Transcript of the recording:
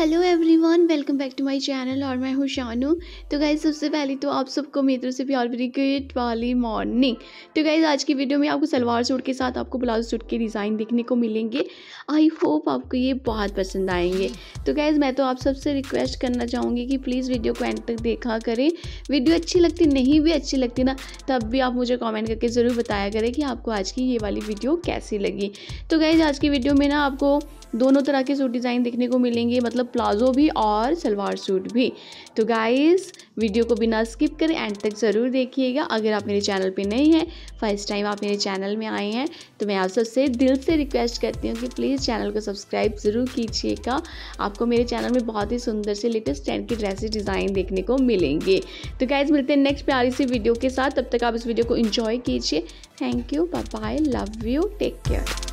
Hello everyone welcome back to my channel और मैं हूँ शानू। तो गाइज़ सबसे पहले तो आप सबको मेरी तरफ़ से प्यार भरी गुड वाली मॉर्निंग तो गाइज़ आज की वीडियो में आपको सलवार सूट के साथ आपको ब्लाउज सूट के डिज़ाइन देखने को मिलेंगे। आई होप आपको ये बहुत पसंद आएँगे। तो गाइज़ मैं तो आप सबसे रिक्वेस्ट करना चाहूँगी कि प्लीज़ वीडियो को एंड तक देखा करें। वीडियो अच्छी लगती, नहीं भी अच्छी लगती ना, तब भी आप मुझे कॉमेंट करके ज़रूर बताया करें कि आपको आज की ये वाली वीडियो कैसी लगी। तो गाइज़ आज की वीडियो में ना आपको दोनों तरह के सूट डिज़ाइन देखने को मिलेंगे। मतलब प्लाजो भी और सलवार सूट भी। तो गाइस वीडियो को बिना स्किप करें एंड तक ज़रूर देखिएगा। अगर आप मेरे चैनल पे नहीं हैं फ़र्स्ट टाइम आप मेरे चैनल में आए हैं तो मैं आप सबसे दिल से रिक्वेस्ट करती हूँ कि प्लीज़ चैनल को सब्सक्राइब ज़रूर कीजिएगा। आपको मेरे चैनल में बहुत ही सुंदर से लेटेस्ट ट्रेंड की ड्रेसेस डिज़ाइन देखने को मिलेंगे। तो गाइज़ मिलते हैं नेक्स्ट प्यारी सी वीडियो के साथ। तब तक आप इस वीडियो को इन्जॉय कीजिए। Thank you bye love you take care